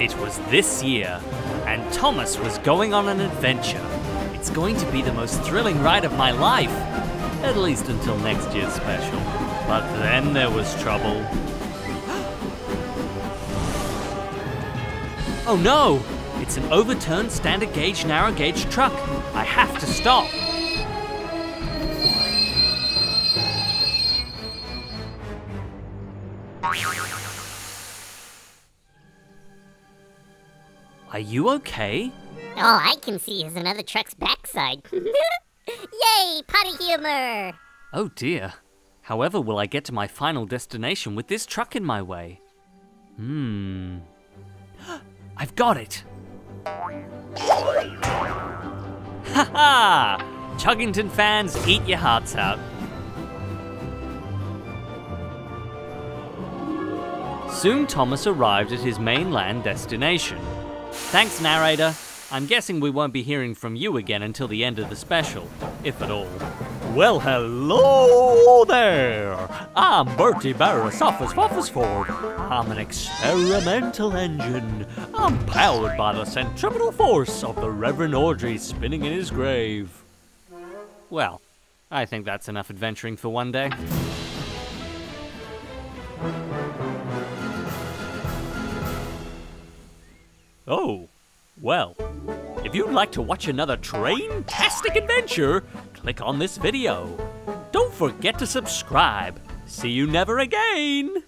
It was this year, and Thomas was going on an adventure. It's going to be the most thrilling ride of my life, at least until next year's special. But then there was trouble. oh no! It's an overturned standard gauge, narrow gauge truck. I have to stop. Are you okay? All I can see is another truck's backside. Yay, potty humor! Oh dear. However will I get to my final destination with this truck in my way? Hmm. I've got it! Ha ha! Chuggington fans, eat your hearts out. Soon Thomas arrived at his mainland destination. Thanks, narrator. I'm guessing we won't be hearing from you again until the end of the special, if at all. Well, hello there! I'm Bertie Barrisophus Ford. I'm an experimental engine. I'm powered by the centripetal force of the Reverend Awdry spinning in his grave. Well, I think that's enough adventuring for one day. Oh, well, if you'd like to watch another train-tastic adventure, click on this video. Don't forget to subscribe. See you never again!